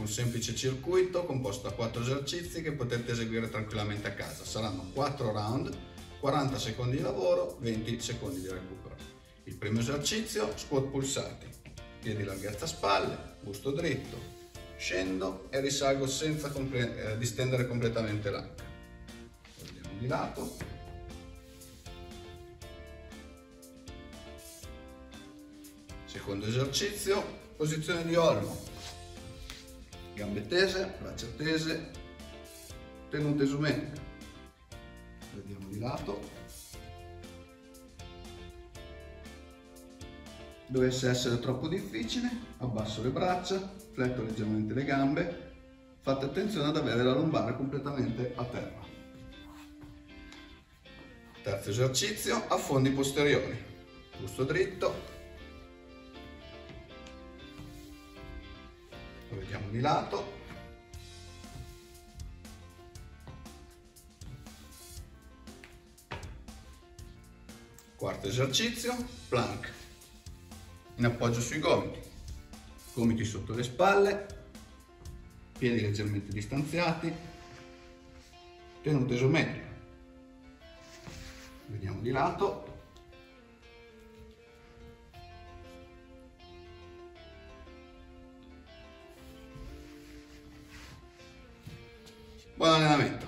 un semplice circuito composto da 4 esercizi che potete eseguire tranquillamente a casa. Saranno 4 round, 40 secondi di lavoro, 20 secondi di recupero. Il primo esercizio, squat pulsati. Piedi larghezza spalle, busto dritto. Scendo e risalgo senza compre eh, distendere completamente l'anca. Vediamo di lato. Secondo esercizio, posizione di olmo gambe tese, braccia tese, tenute isometriche. Vediamo di lato. Dovesse essere troppo difficile, abbasso le braccia, fletto leggermente le gambe, fate attenzione ad avere la lombare completamente a terra. Terzo esercizio, affondi posteriori. Busto dritto, lo vediamo di lato. Quarto esercizio plank. In appoggio sui gomiti. Gomiti sotto le spalle. Piedi leggermente distanziati. Tenuta isometrica vediamo di lato Bueno, nada menos.